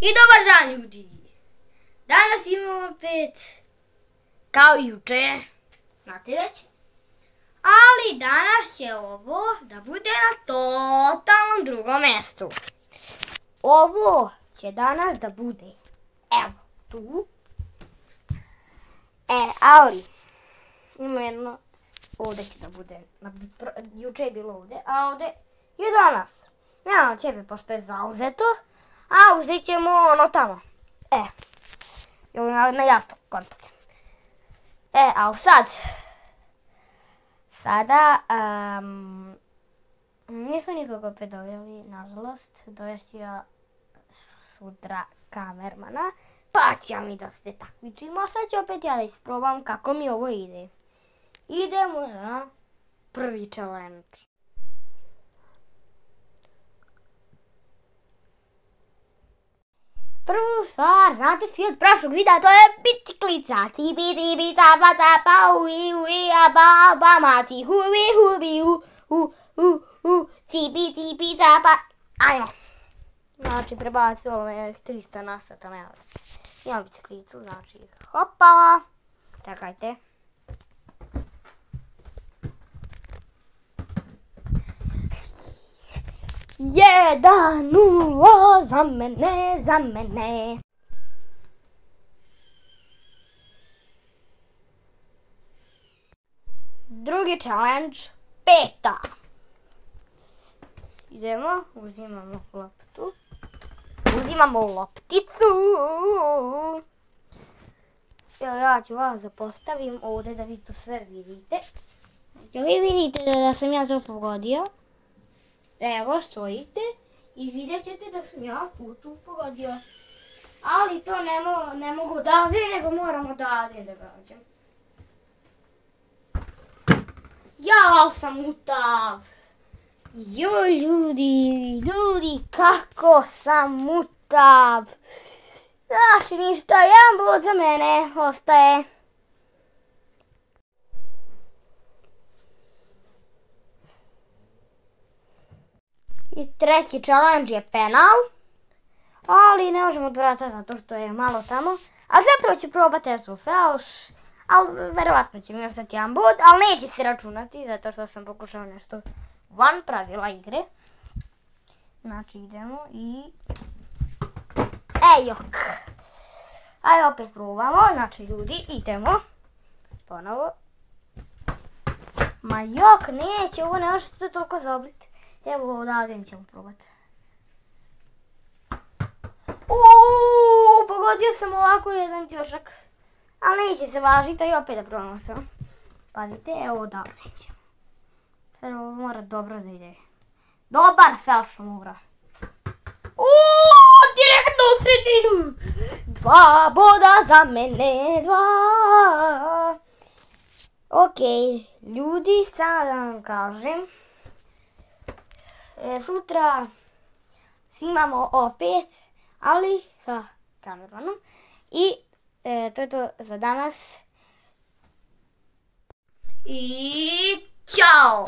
I dobar dan ljudi! Danas imamo opet, kao juče, znate već, ali danas će ovo da bude na totalnom drugom mjestu. Ovo će danas da bude, evo, tu. E, ali, ima jedno, ovdje će da bude, juče je bilo ovdje, a ovdje je danas. Nema ćebe pošto je zauzeto. A uzet ćemo ono tamo. E. Ili na, na jasno kontate. E, ali sad. Sada. Um, nisu nikoga opet doveli, nažalost. Dovesti ja sutra kamermana. Pa ću mi da se takmičimo. Sad ću opet ja da isprobam kako mi ovo ide. Idemo na prvi challenge. Stvar, znate svi od prošlog videa, to je biciklica. Cibi, cibi, capa, capa, ui, ui, a ba, ba, maci, hubi, hubi, u, u, u, u, cibi, cibi, capa. Ajmo. Znači, prebacilo me 300 na sata, nema Imam biciklicu, znači, hopa. Čekajte. Jedan, nula, za mene, za mene. Drugi challenge, peta. Idemo, uzimamo loptu. Uzimamo lopticu. Evo ja ću vas da postavim ovdje da vi to sve vidite. Jel vi vidite da sam ja to pogodio? Evo, stojite i vidjet ćete da sam ja tu pogodio. Ali to ne, mogu odavde, nego moram odavde da gađam. Ja sam utav. Jo, ljudi, ljudi, kako sam mutav. Znači ništa, jedan bod za mene ostaje. I treći challenge je penal. Ali ne možemo odvrata zato što je malo tamo. A zapravo ću probati trofeoš. Ali verovatno će mi ostati jedan bod. Ali neće se računati zato što sam pokušao nešto van pravila igre. Znači idemo i... Ejok. Ajde opet probamo. Znači ljudi idemo. Ponovo. Ma jok, neće, ovo ne možete toliko zaobliti. Evo odavde ćemo probati. Uuuu, pogodio sam ovako jedan ćošak. Ali neće se važiti, i opet da probamo se. Pazite, evo odavde ćemo. Sad ovo mora dobro da ide. Dobar felš mora. Uuuu, direktno u sredinu. Dva boda za mene, dva. Ok, ljudi, sad vam kažem. E, sutra snimamo opet, ali sa kamermanom. I e, to je to za danas. I čao!